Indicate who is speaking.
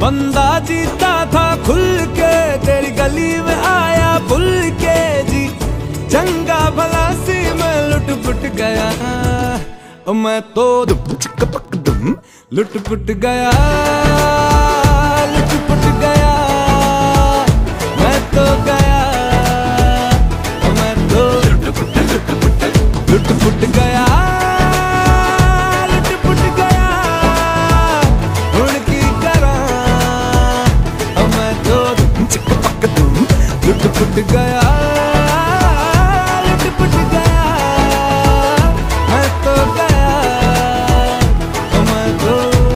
Speaker 1: बंदा जीता था खुल के, तेरी गली में आया भूल के जी। चंगा भला सी मैं लुट पुट गया मैं तो लुट पुट गया लुट पुट गया। मैं तो गया मैं तो लुट पुट लुट पुट लुट पुट गया। लुट गया